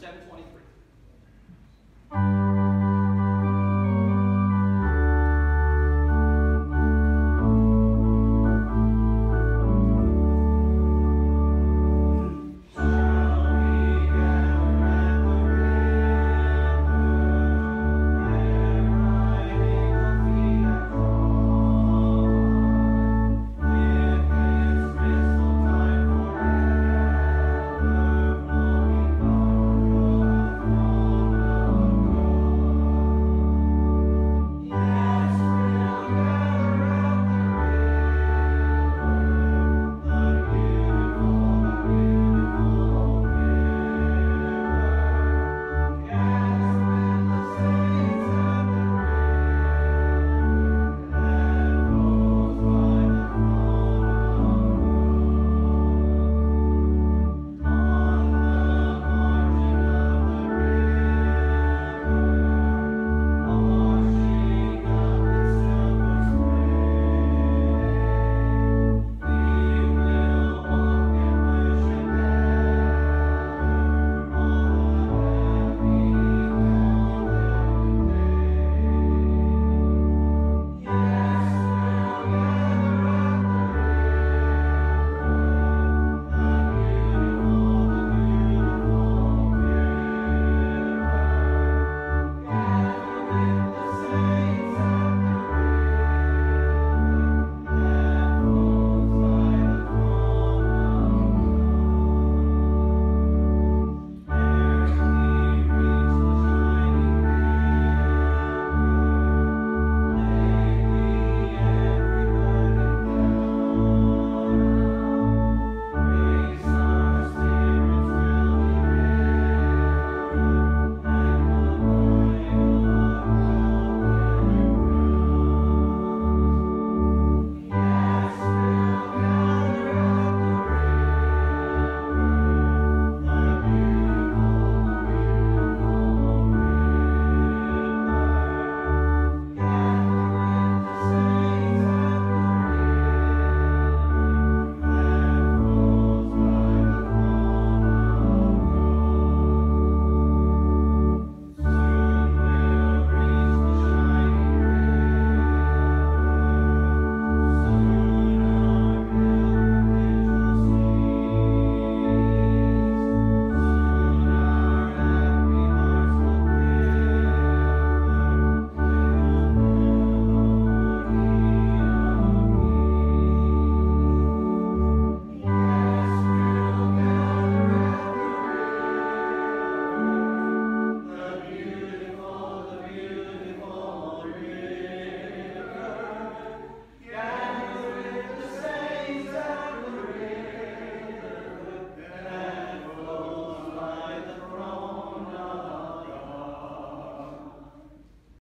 seven twenty-three.